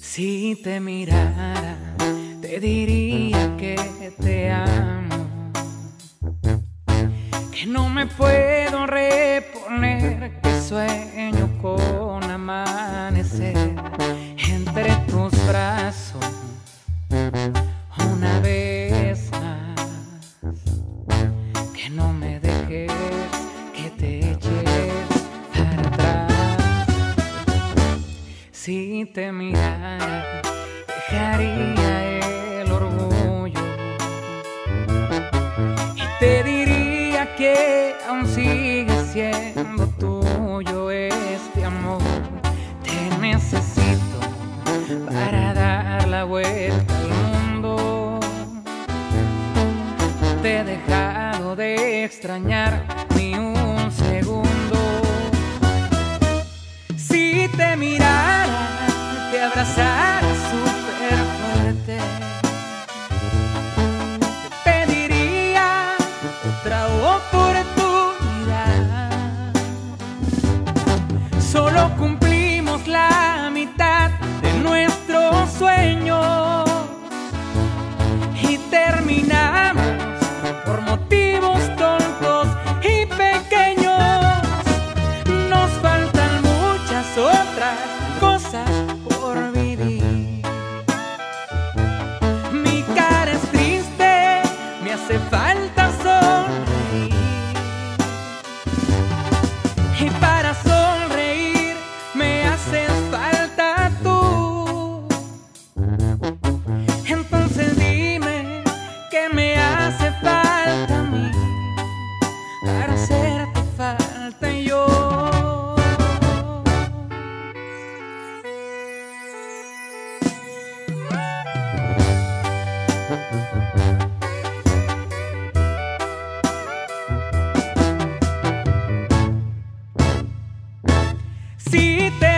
Si te mirara, te diría que te amo. Que no me puedo reponer, que sueño con amanecer entre tus brazos te mirara, dejaría me hace Si te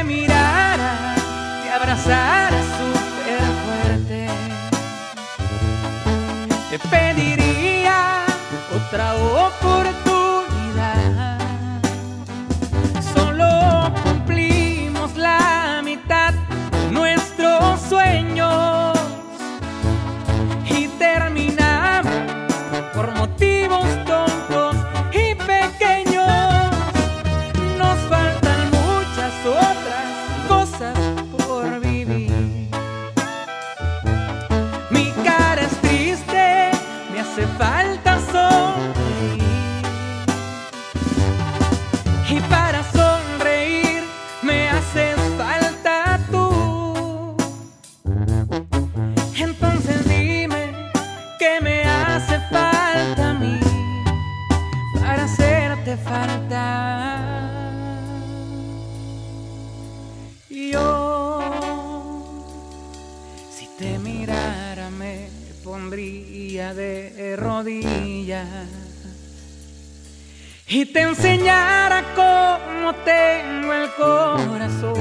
y te enseñara cómo tengo el corazón.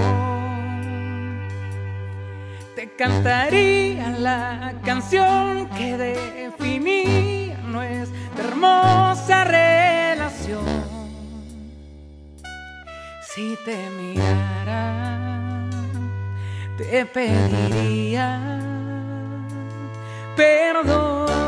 Te cantaría la canción que definía nuestra hermosa relación. Si te mirara, te pediría perdón.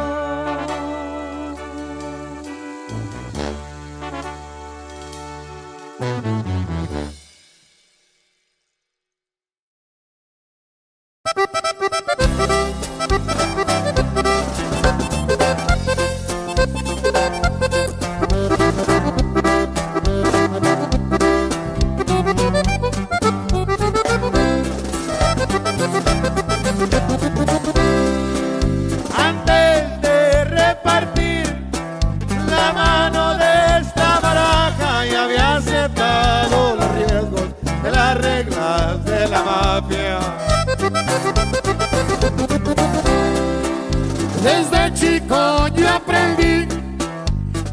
Desde chico yo aprendí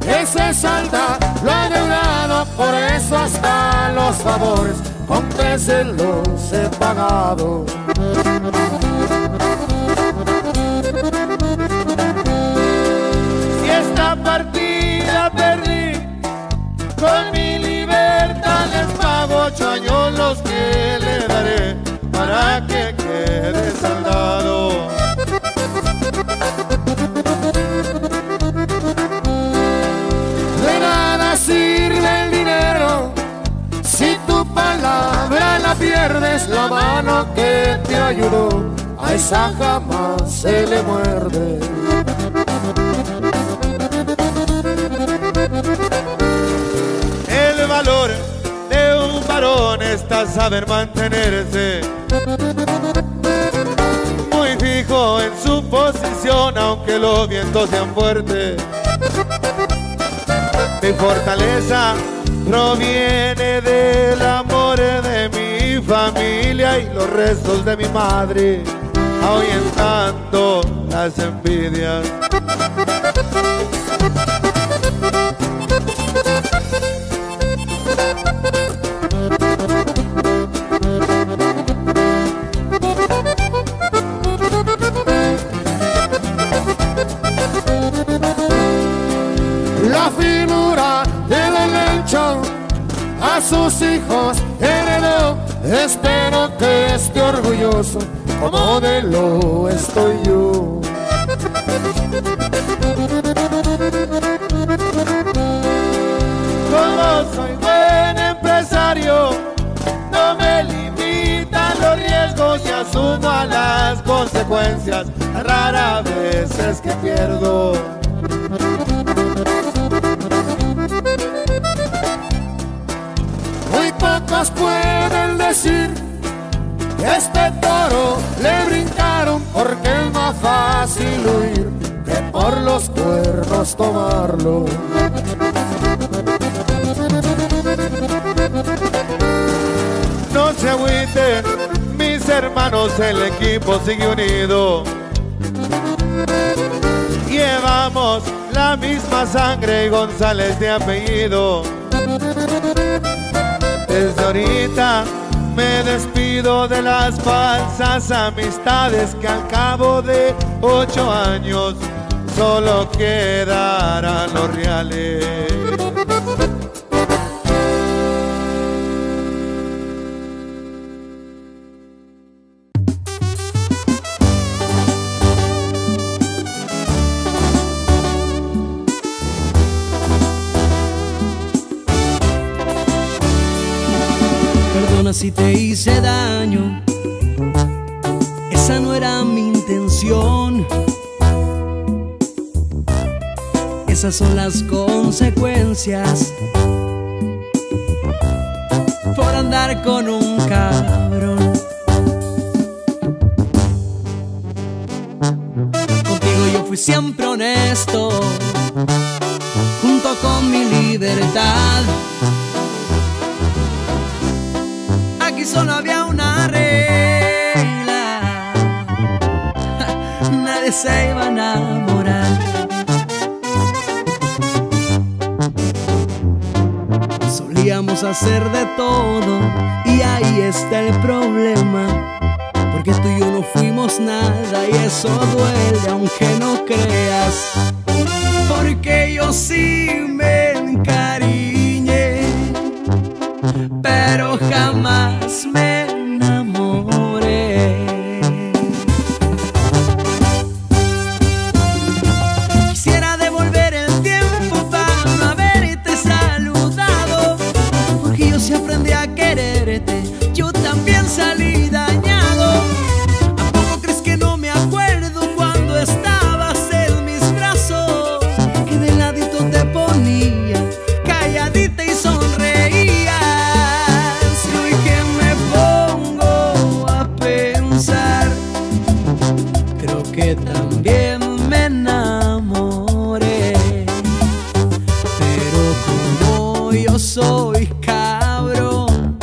que se salta lo adeudado, por eso hasta los favores con creces los he pagado. Si esta partida perdí, con mi libertad les pago ocho años los que le daré para que quedes sirve el dinero si tu palabra la pierdes? La mano que te ayudó a esa jamás se le muerde. El valor de un varón está saber mantenerse muy fijo en su posición aunque los vientos sean fuertes. Mi fortaleza proviene del amor de mi familia y los restos de mi madre, ahuyentando las envidias. Sus hijos heredó. Espero que esté orgulloso como de lo estoy yo. Como soy buen empresario, no me limitan los riesgos y asumo a las consecuencias. Rara vez es que pierdo. Pocos pueden decir este toro le brincaron porque es más fácil huir que por los cuernos tomarlo. No se agüiten, mis hermanos, el equipo sigue unido. Llevamos la misma sangre y González de apellido. Desde ahorita me despido de las falsas amistades que al cabo de ocho años solo quedarán los reales. Esas son las consecuencias por andar con un cabrón. Contigo yo fui siempre honesto, junto con mi libertad. Aquí solo había una regla, nadie se iba a Hacer de todo y ahí está el problema. Porque tú y yo no fuimos nada y eso duele aunque no creas. Porque yo sí me encariñé, pero jamás me que también me enamoré. Pero como yo soy cabrón,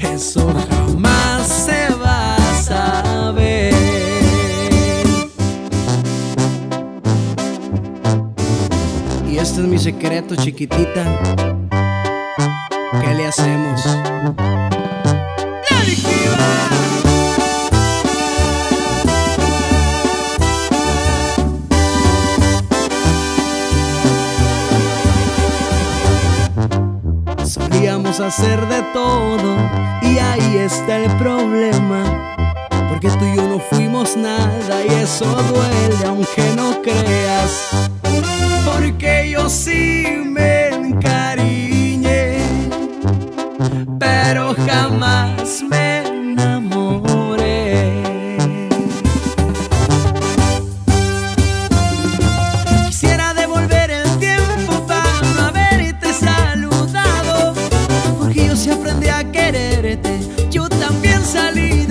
eso jamás se va a saber. Y este es mi secreto, chiquitita. ¿Qué le hacemos? Podíamos hacer de todo y ahí está el problema. Porque tú y yo no fuimos nada y eso duele aunque no creas. Porque yo sí me encariñé, pero jamás me quererte, yo también salí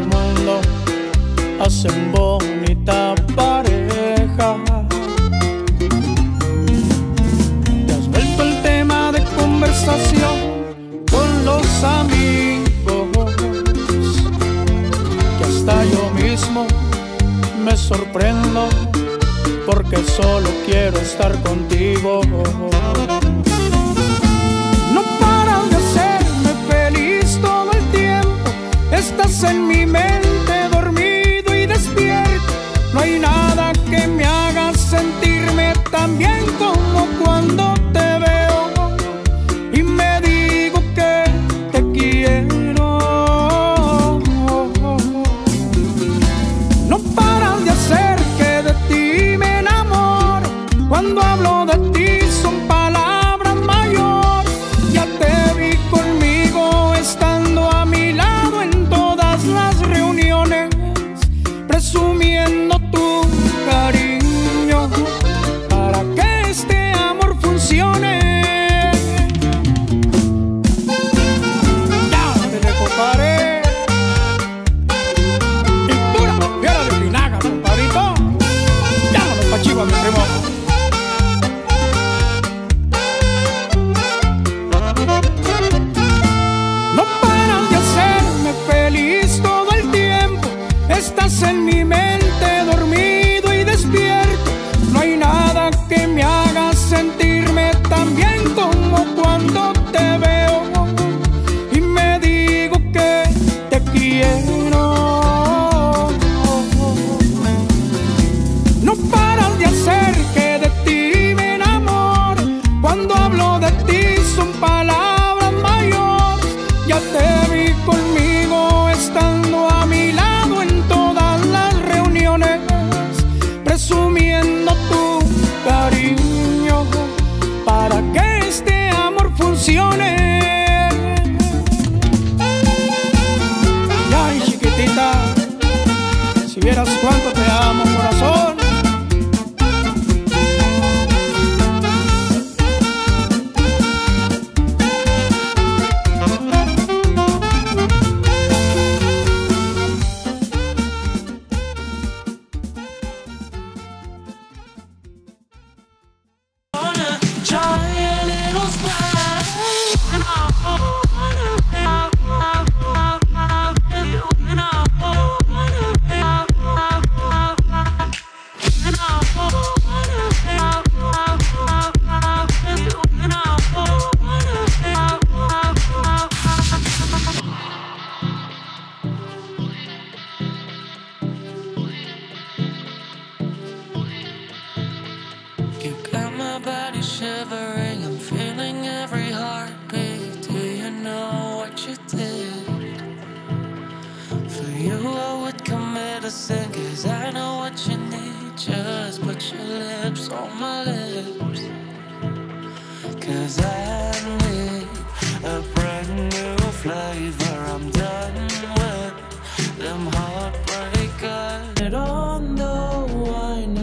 mundo hacen bonita pareja. Te has vuelto el tema de conversación con los amigos, que hasta yo mismo me sorprendo porque solo quiero estar contigo. en mi mente dormido y despierto. No hay nada que me haga sentirme tan bien como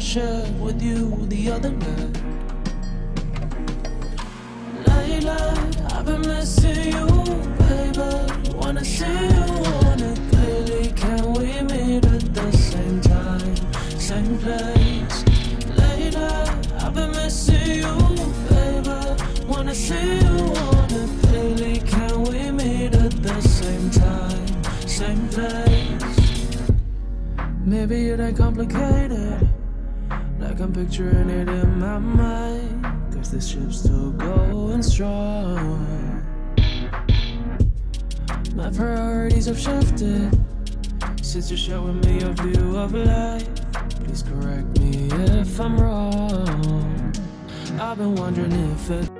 shared with you the other night. Layla, I've been missing you, baby. Wanna see you on it clearly. Can we meet at the same time, same place? Layla, I've been missing you, baby. Wanna see you on it clearly. Can we meet at the same time, same place? Maybe it ain't complicated. I'm picturing it in my mind. Cause this ship's still going strong. My priorities have shifted since you're showing me a view of life. Please correct me if I'm wrong. I've been wondering if it.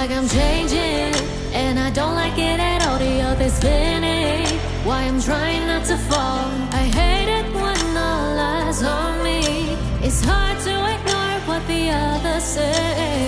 Like I'm changing, and I don't like it at all. The other's spinning. Why I'm trying not to fall. I hate it when all eyes on me. It's hard to ignore what the others say.